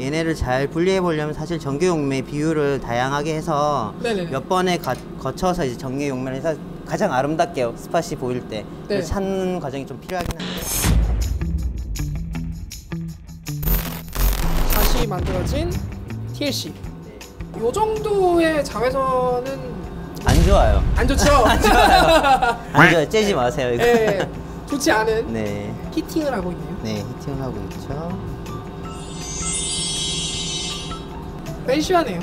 얘네를 잘 분리해 보려면 사실 전기 용매 비율을 다양하게 해서 네네. 몇 번에 가- 거쳐서 이제 전기 용매를 해서 가장 아름답게 스팟이 보일 때 네. 찾는 과정이 좀 필요하긴 한데 다시 만들어진 TLC. 요 정도의 자외선은 안 좋아요. 안 좋죠? 안 좋아요. 안 좋아요. 째지 마세요 이거. 예, 좋지 않은 네. 히팅을 하고 있네요. 네, 히팅을 하고 있죠. 팬시하네요.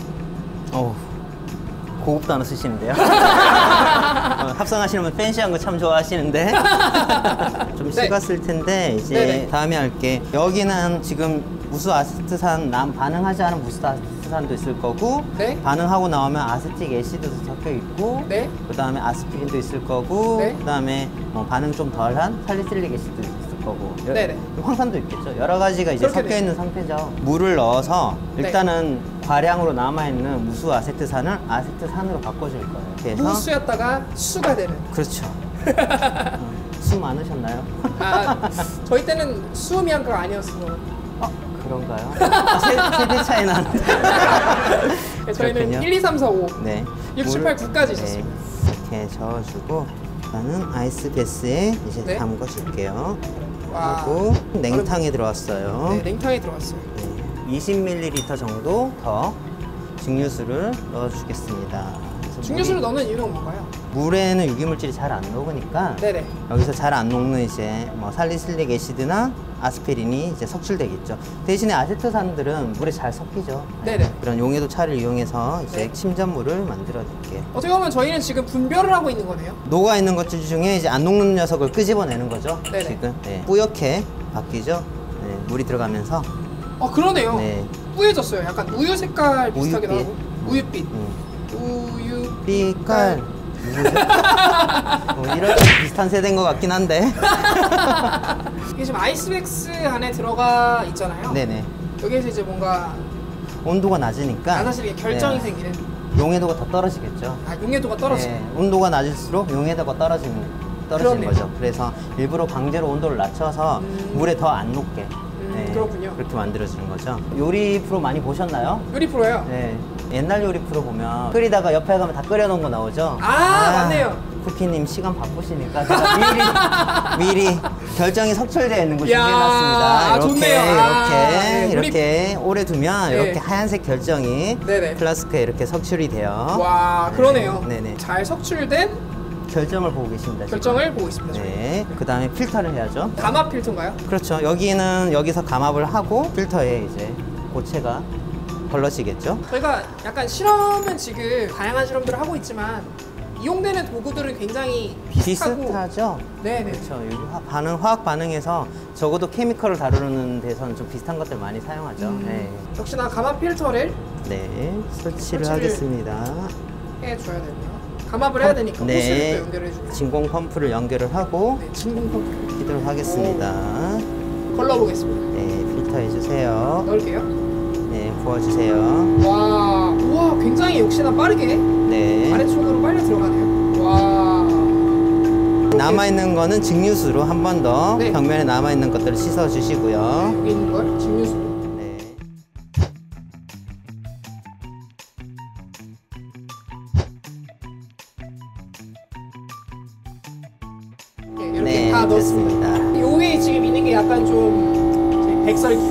어우, 고급 단어 쓰시는데요. 어, 합성하시는 분 팬시한 거 참 좋아하시는데. 좀 네. 식었을 텐데, 이제 네네. 다음에 할게. 여기는 지금 무수 아세트산 남 반응하지 않은 무수 아세트산도 있을 거고, 네. 반응하고 나오면 아세틱 애시드도 섞여 있고, 네. 그 다음에 아스피린도 있을 거고, 네. 그 다음에 뭐 반응 좀 덜한 살리실릭 애시드도 있을 거고, 여- 네네. 황산도 있겠죠. 여러 가지가 이제 섞여 네. 있는 상태죠. 물을 넣어서 네. 일단은 과량으로 남아있는 무수 아세트산을 아세트산으로 바꿔줄 거예요. 그래서 무수였다가 수가 되는. 그렇죠. 어, 수 많으셨나요? 아, 저희 때는 수음이한가 아니었어. 어, 그런가요? 아, 세, 세대 차이 나는데. 네, 저희는 그렇군요. 1, 2, 3, 4, 5. 네. 6, 7, 8, 9까지 있었습니다. 네, 이렇게 저어주고 일단은 아이스 베스에 이제 네. 담궈줄게요. 와. 하고 냉탕에 들어왔어요. 네, 냉탕에 들어갔어요. 네, 20ml 정도 더 증류수를 넣어주겠습니다. 물이- 넣는 이유는 뭔가요? 물에는 유기물질이 잘 안 녹으니까 네네. 여기서 잘 안 녹는 이제 뭐 살리실릭 애시드나 아스피린이 이제 석출되겠죠. 대신에 아세트산들은 물에 잘 섞이죠. 네네. 그런 용해도 차를 이용해서 이제 네. 침전물을 만들어 드릴게요. 어떻게 보면 저희는 지금 분별을 하고 있는 거네요. 녹아 있는 것들 중에 이제 안 녹는 녀석을 끄집어내는 거죠. 네네. 지금 네. 뿌옇게 바뀌죠. 네, 물이 들어가면서 어 그러네요. 네. 뿌얘졌어요. 약간 우유 색깔 비슷하게 우유빛. 나고 우유빛. 음. 우유 빛깔? 뭐 이런 비슷한 세대인 것 같긴 한데. 이게 지금 아이스백스 안에 들어가 있잖아요. 네네. 여기에서 이제 뭔가 온도가 낮으니까. 아, 사실 이게 결정이 네. 생기는 용해도가 더 떨어지겠죠. 아, 용해도가 떨어지는. 네, 온도가 낮을수록 용해도가 떨어지는 떨어지는 그러네요. 거죠. 그래서 일부러 강제로 온도를 낮춰서 음. 물에 더 안 녹게. 네, 그렇군요. 그렇게 만들어주는 거죠. 요리 프로 많이 보셨나요? 요리 프로예요. 네. 옛날 요리 프로 보면 끓이다가 옆에 가면 다 끓여놓은 거 나오죠? 아, 맞네요. 쿠키님 시간 바쁘시니까 제가 미리 미리 결정이 석출되어 있는 거 준비해놨습니다. 아, 이렇게 좋네요. 아, 이렇게 네, 우리- 이렇게 오래 두면 네. 이렇게 하얀색 결정이 네네. 플라스크에 이렇게 석출이 돼요. 와, 네, 그러네요. 네네. 잘 석출된 결정을 보고 계십니다. 지금. 결정을 보고 있습니다. 저희. 네. 그 다음에 필터를 해야죠. 감압 필터인가요? 그렇죠. 여기는 여기서 감압을 하고 필터에 이제 고체가 걸러지겠죠. 저희가 약간 실험은 지금 다양한 실험들을 하고 있지만 이용되는 도구들은 굉장히 비슷하고 비슷하죠. 네네. 그렇죠. 여기 화- 반응 화학 반응에서 적어도 케미컬을 다루는 데서는 좀 비슷한 것들 많이 사용하죠. 음, 네. 역시나 감압 필터를 네. 설치를 설치를- 하겠습니다. 해줘야 되고요. 감압을 해야 되니까 호스를 네. 또 연결해주고 진공 펌프를 연결을 하고 네, 진공 펌프 하도록 하겠습니다. 걸러보겠습니다. 네, 필터 해주세요. 넣을게요. 네, 부어주세요. 와, 우와, 굉장히 역시나 빠르게 네. 아래쪽으로 빨려 들어가네요. 와, 남아있는 거는 증류수로 한 번더 네. 벽면에 남아있는 것들을 씻어주시고요. 여기 있는 걸 증류수. 네. 다 넣었습니다. 됐습니다. 여기 지금 있는 게 약간 좀 백설기.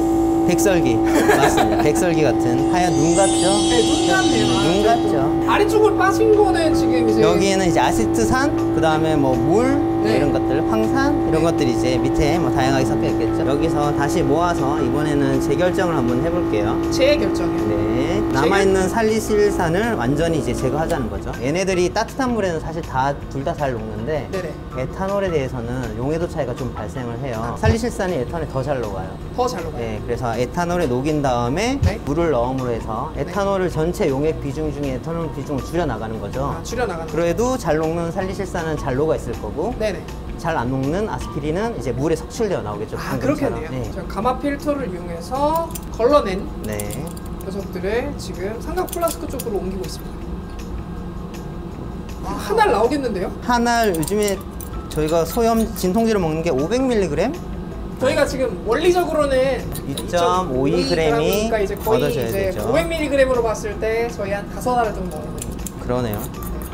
백설기. 맞습니다. 백설기 같은 하얀 눈 같죠? 네, 눈 같네요. 아, 눈 같죠? 아래쪽으로 빠진 거는 지금 이제 여기에는 이제 아세트산, 그 다음에 뭐 물, 네. 이런 것들, 황산, 이런 네. 것들이 이제 밑에 뭐 다양하게 섞여 있겠죠. 여기서 다시 모아서 이번에는 재결정을 한번 해볼게요. 제 결정이에요. 네. 남아있는 살리실산을 완전히 이제 제거하자는 거죠. 얘네들이 따뜻한 물에는 사실 다, 둘 다 잘 녹는데, 네네. 에탄올에 대해서는 용해도 차이가 좀 발생을 해요. 살리실산이 에탄올에 더 잘 녹아요. 더 잘 녹아요. 네, 그래서 에탄올에 녹인 다음에 네. 물을 넣음으로 해서 에탄올을 전체 용액 비중 중에 에탄올 비중을 줄여 나가는 거죠. 아, 줄여 나가는. 그래도 잘 녹는 살리실산은 잘 녹아 있을 거고 네네. 잘 안 녹는 아스피린은 이제 물에 석출되어 나오겠죠. 아. 그렇겠네요. 저희 감압 필터를 이용해서 걸러낸 네. 네. 녀석들을 지금 삼각 플라스크 쪽으로 옮기고 있습니다. 아, 하나 나오겠는데요? 한 알 요즘에 저희가 소염 진통제를 먹는 게 500mg 저희가 지금 원리적으로는 2.52 그램이 그러니까 이제 거의 얻어져야 이제 되죠. 500mg으로 봤을 때 저희 한 다섯 알 정도 그러네요.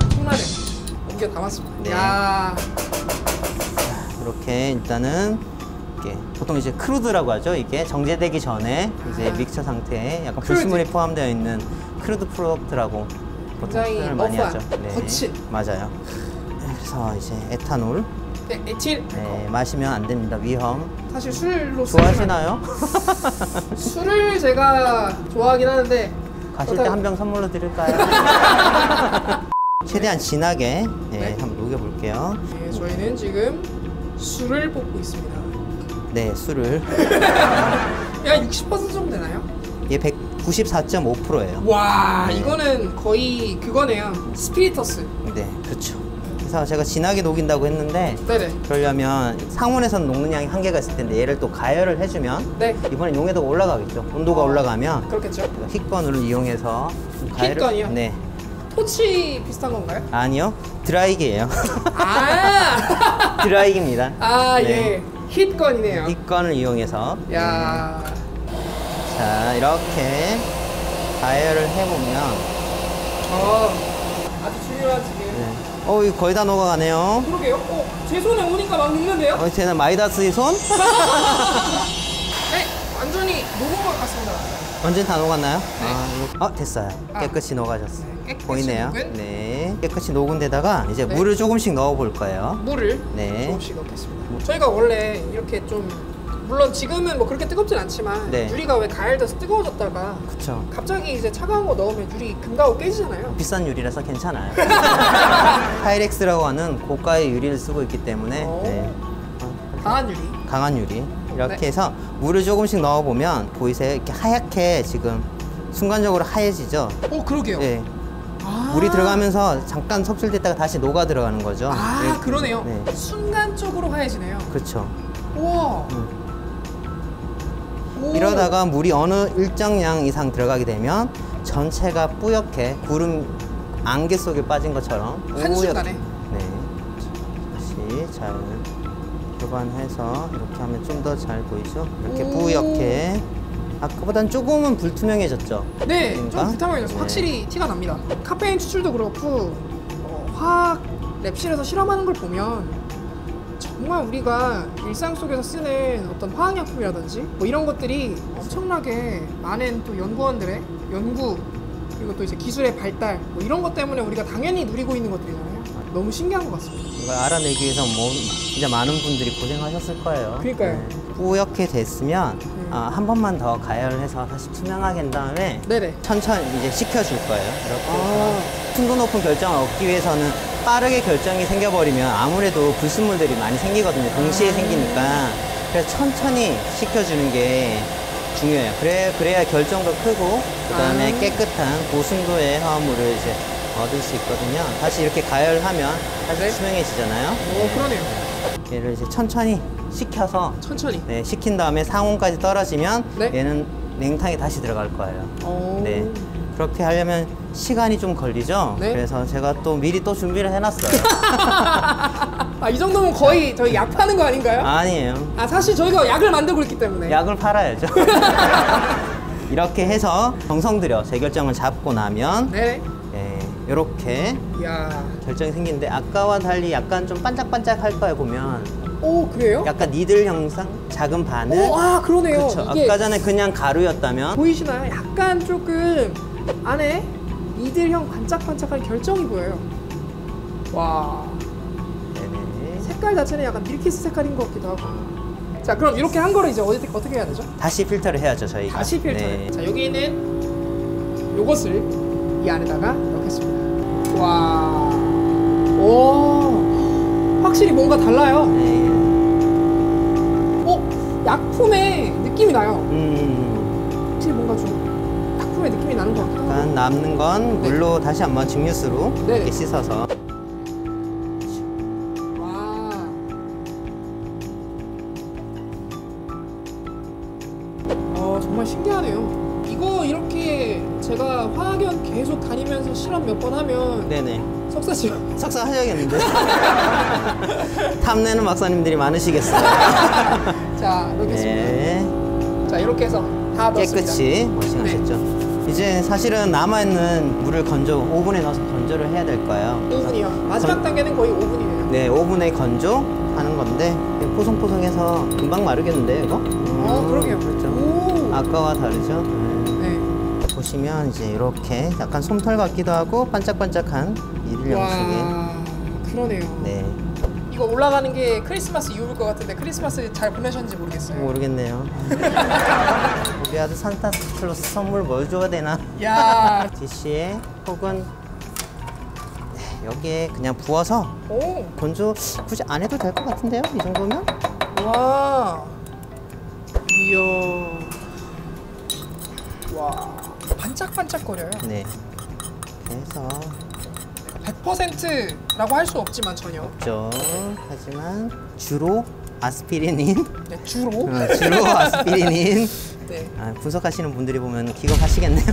엄청나네. 옮겨 담았습니다. 네. 야, 이렇게 일단은 이렇게 보통 이제 crude라고 하죠. 이게 정제되기 전에 이제 아. mixture 상태에 약간 crude. 불순물이 포함되어 있는 crude product라고 보통 굉장히 표현을 많이 rough한, 하죠. 거친. 맞아요. 네, 그래서 이제 에탄올 네, 에틸. 네, 마시면 안 됩니다. 위험. 사실 술로 좋아하시나요? 술을 제가 좋아하긴 하는데 가실 때 한 병 선물로 드릴까요? 최대한 진하게 네, 네. 한번 녹여볼게요. 네, 저희는 지금 술을 뽑고 있습니다. 네, 술을 약60% 정도 되나요? 이게 194.5%예요. 와, 네. 이거는 거의 그거네요. 스피리터스. 네, 그렇죠. 그래서 제가 진하게 녹인다고 했는데 네네. 그러려면 상온에서는 녹는 양이 한계가 있을 텐데 얘를 또 가열을 해주면 네, 이번엔 용해도가 올라가겠죠. 온도가 어. 올라가면 그렇겠죠. heat gun을 이용해서 가열을 heat gun이요? 네, 토치 비슷한 건가요? 아니요, 드라이기예요. 아, 드라이기입니다. 아 네. 예, 힛건이네요. 힛건을 이용해서 야, 자 이렇게 가열을 해보면 어, 아주 중요한 지금. 네. 어 이거 거의 다 녹아가네요. 그러게요. 어, 제 손에 오니까 막 녹는데요? 어 쟤는 마이다스의 손? 네, 완전히 녹은 것 같습니다. 언제 다 녹았나요? 아, 이거- 어 됐어요. 아. 깨끗이 녹아졌어요. 네, 깨끗이 보이네요. 녹은? 네, 깨끗이 녹은 데다가 이제 네. 물을 조금씩 넣어 볼 거예요. 물을 네. 조금씩 넣겠습니다. 저희가 원래 이렇게 좀 물론 지금은 뭐 그렇게 뜨겁진 않지만 네. 유리가 왜 가열돼서 뜨거워졌다가 그쵸. 갑자기 이제 차가운 거 넣으면 유리 금가고 깨지잖아요. 비싼 유리라서 괜찮아요. 파이렉스라고 하는 고가의 유리를 쓰고 있기 때문에 오. 네, 강한 유리. 강한 유리. 이렇게 네. 해서 물을 조금씩 넣어보면 보이세요? 이렇게 하얗게 지금 순간적으로 하얘지죠? 오 그러게요. 네. 아. 물이 들어가면서 잠깐 속출됐다가 다시 녹아 들어가는 거죠. 아 네. 그러네요. 네. 순간적으로 하얘지네요. 그렇죠. 우와. 오. 이러다가 물이 어느 일정량 이상 들어가게 되면 전체가 뿌옇게 구름 안개 속에 빠진 것처럼 한순간에? 네. 다시 잘 교반해서 이렇게 하면 좀 더 잘 보이죠? 이렇게 오. 뿌옇게 아까보단 조금은 불투명해졌죠? 네, 그러니까? 좀 불타면서 네. 확실히 티가 납니다. 카페인 추출도 그렇고 어, 화학 랩실에서 실험하는 걸 보면 정말 우리가 일상 속에서 쓰는 어떤 화학약품이라든지 뭐 이런 것들이 엄청나게 많은 또 연구원들의 연구 그리고 또 이제 기술의 발달 뭐 이런 것 때문에 우리가 당연히 누리고 있는 것들이잖아요. 너무 신기한 것 같습니다. 이걸 알아내기 위해서 뭐 진짜 많은 분들이 고생하셨을 거예요. 그러니까요. 뿌옇게 됐으면 음. 아, 한 번만 더 가열을 해서 다시 투명하게 한 다음에 네네. 천천히 이제 식혀줄 거예요. 이렇게 아. 순도 높은 결정을 얻기 위해서는 빠르게 결정이 생겨버리면 아무래도 불순물들이 많이 생기거든요. 동시에 아. 생기니까 그래서 천천히 식혀주는 게 중요해요. 그래 그래야 결정도 크고 그 다음에 아. 깨끗한 고순도의 화합물을 이제 얻을 수 있거든요. 다시 이렇게 가열하면 다시 네. 투명해지잖아요. 오 그러네요. 얘를 이제 천천히 식혀서 천천히. 네, 식힌 다음에 상온까지 떨어지면 네. 얘는 냉탕에 다시 들어갈 거예요. 오. 네. 그렇게 하려면 시간이 좀 걸리죠. 네. 그래서 제가 또 미리 또 준비를 해놨어요. 아 이 정도면 거의 저희 약 파는 거 아닌가요? 아니에요. 아 사실 저희가 약을 만들고 있기 때문에 약을 팔아야죠. 이렇게 해서 정성 들여 재결정을 잡고 나면 네 이렇게 이야 결정이 생기는데 아까와 달리 약간 좀 반짝반짝 할 거예요 보면 오 그래요? 약간 니들 형상 작은 바늘 오아 그러네요 그렇죠. 이게 아까 전에 그냥 가루였다면 보이시나요? 약간 조금 안에 이들형 반짝반짝한 결정이 보여요 와 네네. 색깔 자체는 약간 밀키스 색깔인 것 같기도 하고 자 그럼 이렇게 한 거를 이제 어디, 어떻게 해야 되죠? 다시 필터를 해야죠 저희가. 다시 필터 네. 자 여기는 요것을 이 안에다가 넣겠습니다 와 오 확실히 뭔가 달라요 네. 어? 약품의 느낌이 나요. 음, 확실히 뭔가 좀 약품의 느낌이 나는 것 같아요. 약간 남는 건 물로 다시 한번 증류수로 네. 이렇게 씻어서 와. 어, 정말 신기하네요. 이거 이렇게 제가 화학연 계속 다니면서 실험 몇 번 하면 네네. 석사시요. 석사 하셔야겠는데. 탐내는 박사님들이 많으시겠어요. 자 넣겠습니다. 네. 자 이렇게 해서 다 넣었습니다. 깨끗이 워싱하셨죠. 이제 사실은 남아있는 물을 건져 오븐에 넣어서 건조를 해야 될 거예요. 그래서 5분이요. 마지막 건- 단계는 거의 5분이에요. 네, 오븐에 건조 하는 건데 포송포송해서 금방 마르겠는데 이거? 어, 그러게요. 그렇죠. 오. 아까와 다르죠. 네. 네. 보시면 이제 이렇게 약간 솜털 같기도 하고 반짝반짝한 이들 양식의 와, 그러네요. 네 이거 올라가는 게 크리스마스 이후일 것 같은데 크리스마스 잘 보내셨는지 모르겠어요. 모르겠네요. 아들 산타클로스 선물 뭘 줘야 되나? 야, DC에 혹은 네, 여기에 그냥 부어서 오, 건조 굳이 안 해도 될 것 같은데요? 이 정도면? 와, 이야, 와, 반짝반짝거려요. 네. 해서 100%라고 할 수 없지만 전혀. 없죠. 하지만 주로 아스피린인 네, 주로. 어, 주로 아스피린인 네, 아, 분석하시는 분들이 보면 기겁하시겠네요.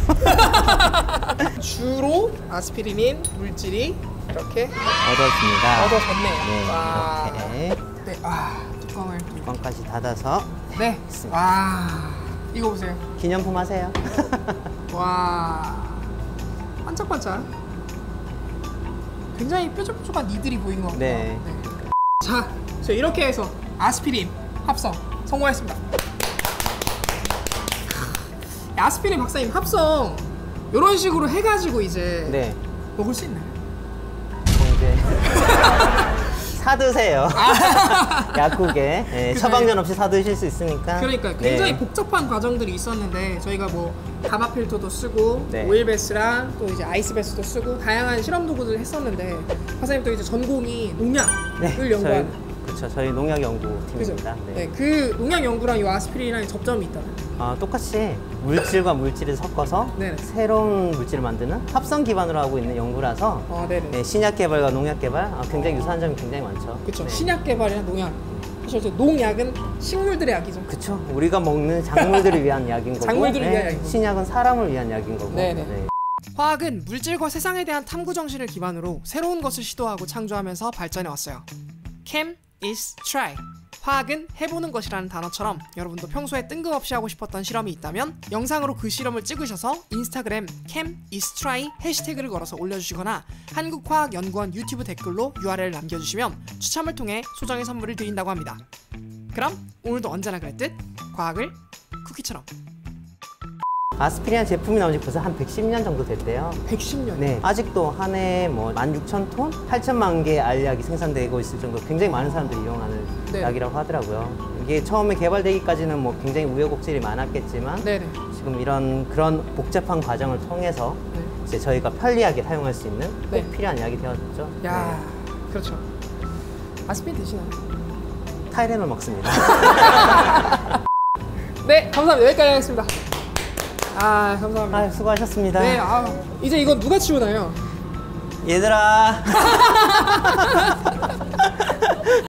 주로 아스피린인 물질이 이렇게 얻어집니다. 얻어졌네요. 네, 와. 이렇게 네, 아, 뚜껑을. 또. 뚜껑까지 닫아서 네, 와, 이거 보세요. 기념품 하세요. 와 반짝반짝 굉장히 뾰족뾰족한 이들이 보이는 것 같아요 네. 자, 저 이렇게 해서 아스피린 합성 성공했습니다 야, 아스피린 박사님 합성 이런 식으로 해가지고 이제 네. 먹을 수 있나요? 이제 사드세요. 약국에 네, 처방전 없이 사드실 수 있으니까. 그러니까 굉장히 네. 복잡한 과정들이 있었는데 저희가 뭐 가마 필터도 쓰고 네. 오일 베스랑 또 이제 아이스 베스도 쓰고 다양한 실험 도구들을 했었는데 박사님 또 이제 전공이 농약을 네, 연구하는 그렇죠. 저희 농약? 연구팀입니다. 네. 네. 그 농약 연구랑 이 아스피린이랑 접점이 있다는. 아, 똑같이 물질과 물질을 섞어서 네네. 새로운 물질을 만드는 합성 기반으로 하고 있는 연구라서 아, 네네. 네, 신약 개발과 농약 개발 아, 굉장히 유사한 점이 굉장히 많죠. 그렇죠. 네. 신약 개발이나 농약. 사실 저 농약은 식물들의 약이죠. 그쵸. 우리가 먹는 작물들을 위한 약인 거고 작물들을 위한 약이고. 신약은 사람을 위한 약인 거고 네네. 네. 화학은 물질과 세상에 대한 탐구 정신을 기반으로 새로운 것을 시도하고 창조하면서 발전해 왔어요. Chem is try. 화학은 해보는 것이라는 단어처럼 여러분도 평소에 뜬금없이 하고 싶었던 실험이 있다면 영상으로 그 실험을 찍으셔서 인스타그램 is try 해시태그를 걸어서 올려주시거나 한국화학연구원 유튜브 댓글로 URL 남겨주시면 추첨을 통해 소정의 선물을 드린다고 합니다. 그럼 오늘도 언제나 그랬듯 과학을 쿠키처럼 아스피린 제품이 나온 지 벌써 한 110년 정도 됐대요. 110년 네, 아직도 한 해에 뭐 16,000톤, 8천만 개 알약이 생산되고 있을 정도 굉장히 많은 사람들이 이용하는 네. 약이라고 하더라고요. 이게 처음에 개발되기까지는 뭐 굉장히 우여곡절이 많았겠지만 네네 지금 이런 그런 복잡한 과정을 통해서 네. 이제 저희가 편리하게 사용할 수 있는 꼭 네. 필요한 약이 되었죠. 야 그렇죠 아스피린 드시나요? 네. 타이레놀 먹습니다. 네 감사합니다 여기까지 하겠습니다 아 감사합니다 아, 수고하셨습니다. 네 아, 이제 이거 누가 치우나요? 얘들아.